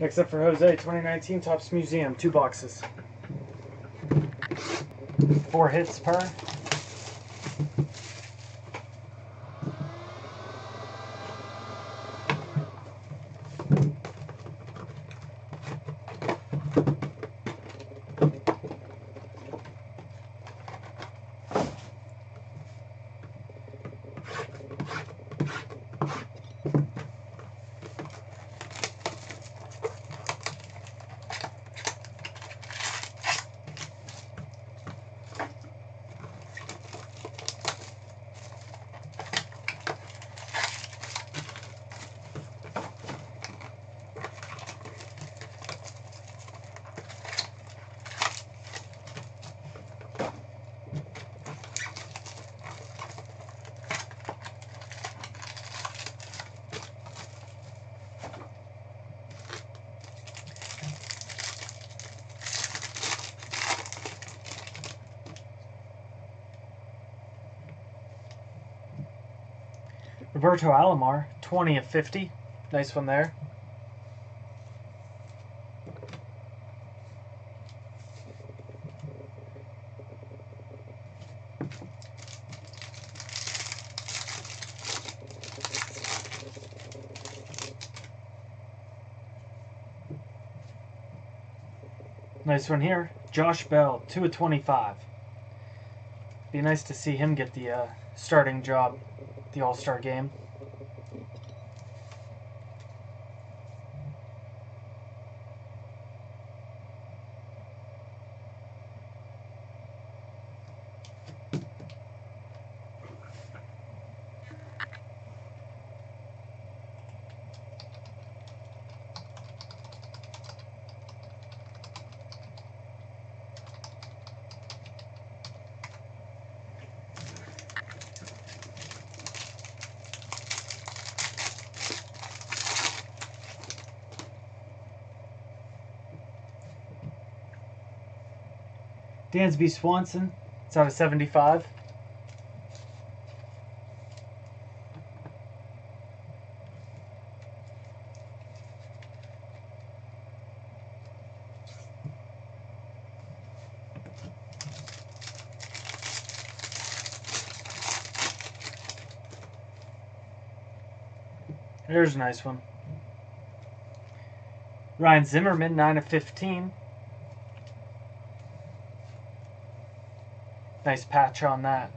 Next up for Jose, 2019 Topps Museum, two boxes. Four hits per. Roberto Alomar, 20 of 50. Nice one there. Nice one here. Josh Bell, 2 of 25. Be nice to see him get the uh, starting job, the All Star game. Dansby Swanson. It's out of 75. There's a nice one. Ryan Zimmerman, 9 of 15. Nice patch on that.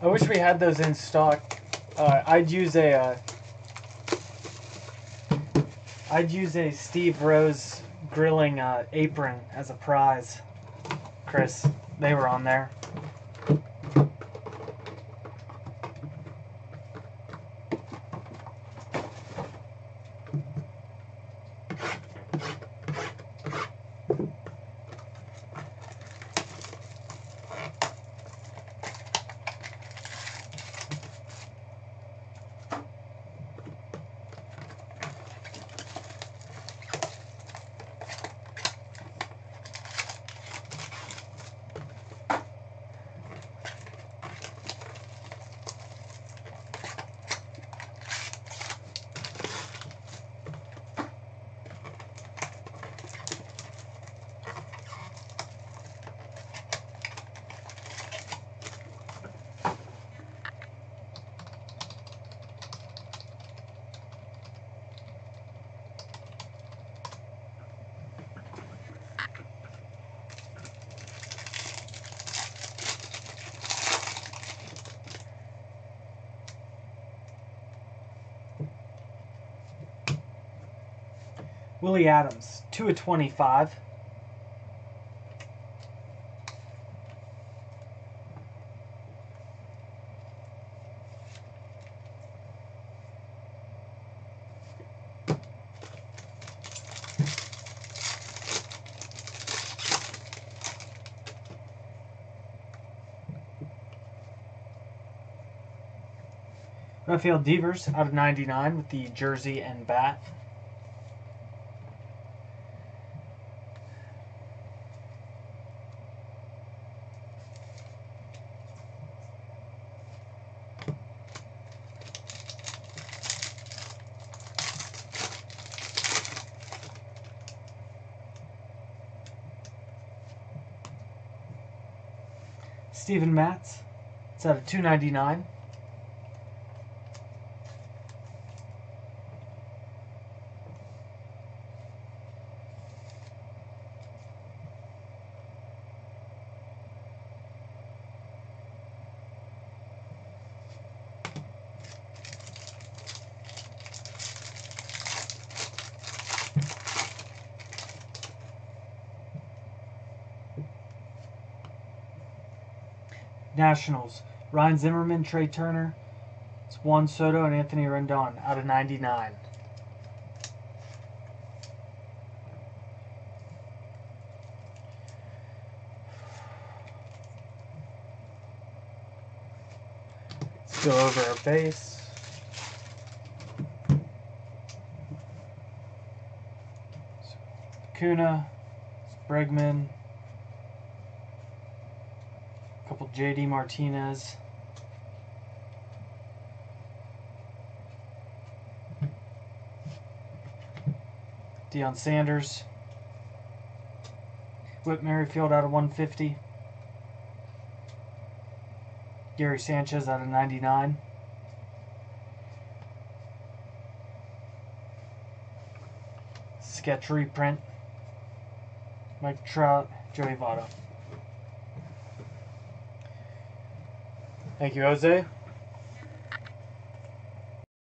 I wish we had those in stock uh, I'd use a. Uh, I'd use a Steve Rose grilling uh, apron as a prize. Chris, they were on there. Willy Adames, 2 of 25. Rafael Devers out of 99 with the jersey and bat. Steven Matz. It's out of 299. Nationals. Ryan Zimmerman, Trea Turner. It's Juan Soto and Anthony Rendon out of 99. Let's go over our base. Kuna, Bregman, couple JD Martinez. Deion Sanders. Whit Merrifield out of 150. Gary Sanchez out of 99. Sketch reprint. Mike Trout, Joey Votto. Thank you, Jose.